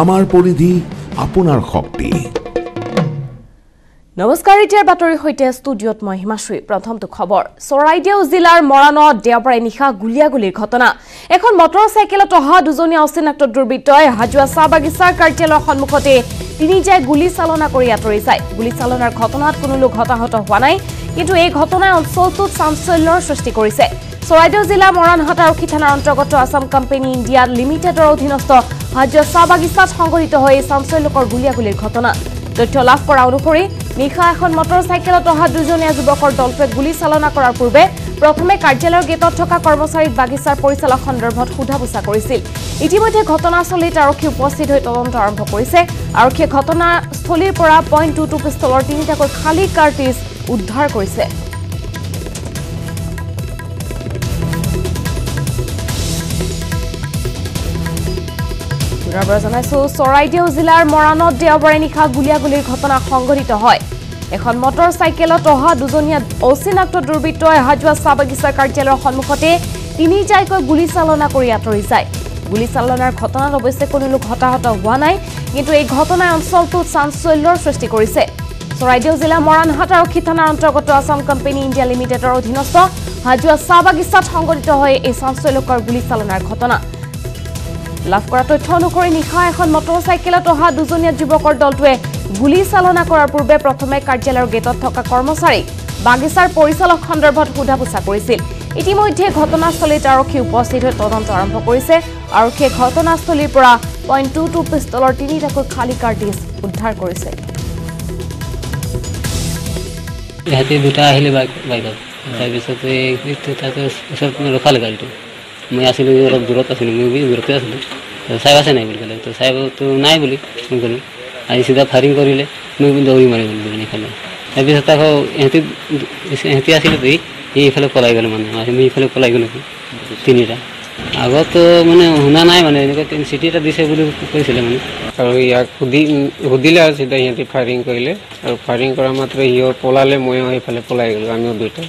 আমাৰ পৰিধি আপোনাৰ শক্তি। নমস্কাৰ এতিয়াৰ বাতৰিৰ সৈতে ষ্টুডিঅ'ত মই হিমাশ্ৰী। প্ৰথমটো খবৰ চৰাইদেউ জিলাৰ মৰাণত দেওবাৰে নিশা গুলীয়াগুলীৰ ঘটনা। এখন মটৰ চাইকেলত অহা দুজনীয়া অচিনাক্ত দুৰ্বৃত্তই হাজোৱা চাহ বাগিচাৰ কাৰ্যালয়ৰ সন্মুখতে তিনিজাই গুলী চালনা কৰি আঁতৰি যায়। গুলীচালনাৰ ঘটনাত কোনো লোক হতাহত হোৱা নাই কিন্তু এই ঘটনাই অঞ্চলটোত চাঞ্চল্যৰ সৃষ্টি কৰিছে। চৰাইদেউ জিলাৰ মৰাণহাট আৰক্ষী থানাৰ অন্তৰ্গত আছাম কোম্পানী ইণ্ডিয়া লিমিটেডৰ অধীনস্থ হাজোৱা চাহ বাগিচাত সংঘটিত হয় এই চাঞ্চল্যকৰ গুলীয়াগুলীৰ ঘটনা। তথ্য লাভ কৰা অনুসৰি নিশা এখন মটৰ চাইকেলত অহা দুজনীয়া যুৱকৰ দলটোৱে গুলীচালনা কৰাৰ পূৰ্বে প্ৰথমে কাৰ্যালয়ৰ গেটত থকা কৰ্মচাৰীক বাগিচাৰ পৰিচালক সন্দৰ্ভত সোধা পোছা কৰিছিল। ইতিমধ্যে ঘটনাস্থলীত আৰক্ষী উপস্থিত হৈ তদন্ত আৰম্ভ কৰিছে। আৰক্ষীয়ে ঘটনাস্থলীৰ পৰা পইণ্ট টু টু পিষ্টলৰ তিনিটাকৈ খালী কাৰ্টিজ উদ্ধাৰ কৰিছে। পুনৰ পৰা জনাইছো। চৰাইদেউ জিলাৰ মৰাণত দেওবাৰে নিশা গুলীয়াগুলীৰ ঘটনা সংঘটিত হয়। এখন মটৰ চাইকেলত অহা দুজনীয়া অচিনাক্ত দুৰ্বৃত্তই হাজোৱা চাহ বাগিচা কাৰ্যালয়ৰ সন্মুখতে তিনিজাইকৈ গুলীচালনা কৰি আঁতৰি যায়। গুলীচালনাৰ ঘটনাত অৱশ্যে কোনো লোক হতাহত হোৱা নাই কিন্তু এই ঘটনাই অঞ্চলটোত চাঞ্চল্যৰ সৃষ্টি কৰিছে। চৰাইদেউ জিলা মৰাণহাট আৰক্ষী থানাৰ অন্তৰ্গত আছাম কোম্পানী ইণ্ডিয়া লিমিটেডৰ অধীনস্থ হাজোৱা চাহ বাগিচাত সংঘটিত হয় এই চাঞ্চল্যকৰ গুলীচালনাৰ ঘটনা। লাভ কৰা তথ্য অনুসৰি নিশা এখন মটৰ চাইকেলত অহা দুজনীয়া যুৱকৰ দলটোৱে গুলীচালনা কৰাৰ পূৰ্বে প্ৰথমে কাৰ্যালয়ৰ গেটত থকা কৰ্মচাৰীক বাগিচাৰ পৰিচালক সন্দৰ্ভত সোধা পোছা কৰিছিল। ইতিমধ্যে ঘটনাস্থলীত আৰক্ষী উপস্থিত হৈ তদন্ত আৰম্ভ কৰিছে। আৰক্ষীয়ে ঘটনাস্থলীৰ পৰা পইণ্ট টু টু পিষ্টলৰ তিনিটাকৈ খালী কাৰ্টিজ উদ্ধাৰ কৰিছে। ইহঁতি দুটা আহিলে বাইক বাইকত। তাৰপিছতে তাতে ওচৰত ৰখালে গাড়ীটো। মই আছিলোঁ অলপ দূৰত আছিলোঁ মই বি দূৰতে আছিলোঁ তো চাইব আছে নাই বুলি ক'লে তো চাইবতো নাই বুলি মই ক'লোঁ আহি চিধা ফায়াৰিং কৰিলে মই দৌৰি মাৰি গ'লোঁ দুজনী ইফালে তাৰপিছত আকৌ ইহঁতি ইহঁতি আছিলে তো সি ইফালে পলাই গ'লোঁ মানে আমি ইফালে পলাই গ'লোঁ তিনিটা আগতো মানে শুনা নাই মানে এনেকুৱা তিনি চিটি এটা দিছে বুলি কৈছিলে মানে আৰু ইয়াক সুধি সুধিলে আৰু চিধা সিহঁতি ফায়াৰিং কৰিলে আৰু ফায়াৰিং কৰা মাত্ৰ সিও পলালে ময়ো সেইফালে পলাই গ'লোঁ আমিও দুয়োটা